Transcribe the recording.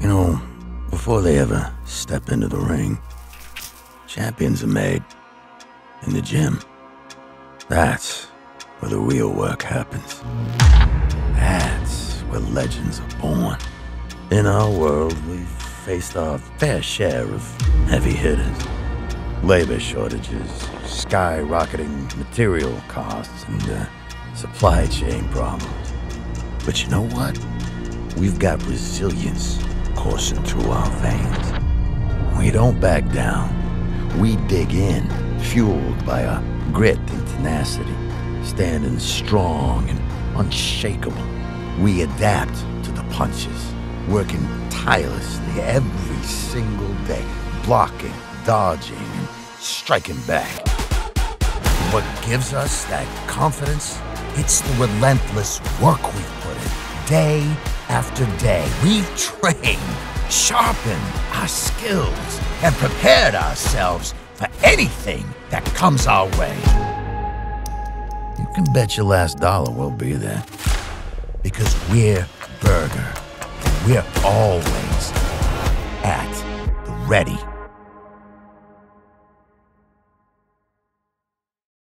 You know, before they ever step into the ring, champions are made in the gym. That's where the real work happens. That's where legends are born. In our world, we've faced our fair share of heavy hitters. Labor shortages, skyrocketing material costs, and uh, supply chain problems. But you know what? We've got resilience coursing through our veins. We don't back down. We dig in, fueled by our grit and tenacity, standing strong and unshakable. We adapt to the punches, working tirelessly every single day, blocking, dodging, and striking back. What gives us that confidence? It's the relentless work we've put in, day after day. We've trained, sharpened our skills, and prepared ourselves for anything that comes our way. You can bet your last dollar we'll be there. Because we're Berger. We're always at the ready.